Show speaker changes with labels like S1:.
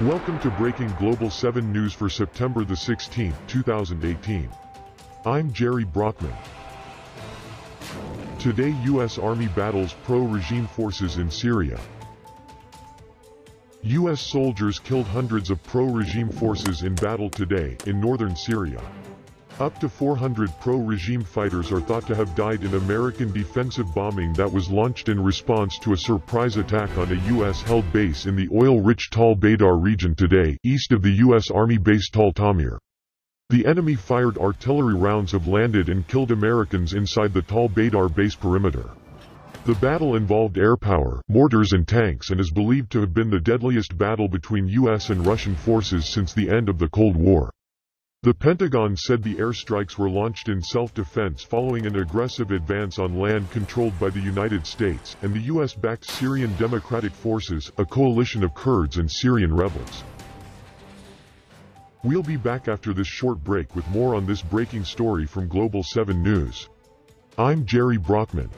S1: Welcome to Breaking Global 7 News for September the 16th, 2018. I'm Gerry Brockman. Today U.S. Army battles pro-regime forces in Syria. U.S. soldiers killed hundreds of pro-regime forces in battle today in northern Syria. Up to 400 pro-regime fighters are thought to have died in American defensive bombing that was launched in response to a surprise attack on a U.S.-held base in the oil-rich Tal Baydar region today, east of the U.S. Army base Tal Tamir. The enemy fired artillery rounds have landed and killed Americans inside the Tal Baydar base perimeter. The battle involved air power, mortars and tanks and is believed to have been the deadliest battle between U.S. and Russian forces since the end of the Cold War. The Pentagon said the airstrikes were launched in self-defense following an aggressive advance on land controlled by the United States and the U.S.-backed Syrian Democratic Forces, a coalition of Kurds and Syrian rebels. We'll be back after this short break with more on this breaking story from Global 7 News. I'm Gerry Brockman.